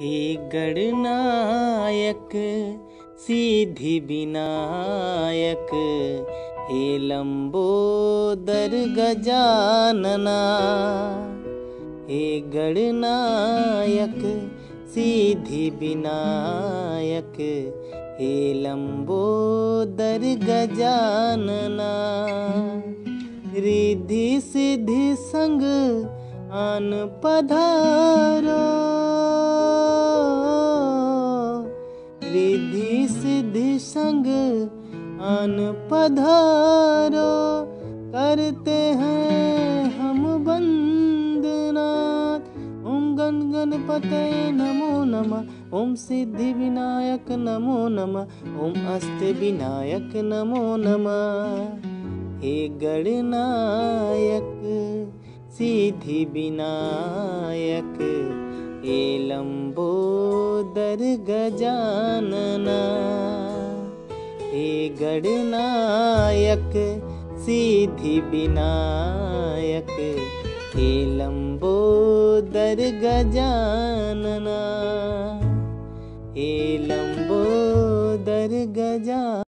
हे गणनायक सिद्धि विनायक, हे लंबोदर गजानना, हे गणनायक सिद्धि विनायक, हे लंबोदर गजानना। रिद्धि सिद्धि संग आन पधारो। रिद्धि सिद्धि संग आन पधारो, करते हैं हम वंदना ओम गण गणपते नमो नमः, ओम सिद्धि विनायक नमो नमः, ओम अस्त विनायक नमो नमः। हे गणनायक सिद्धि विनायक हे दर गजानना गड गणनायक सीधी बिनायक हे लम्बो दर गजानना हे लम्बो दरग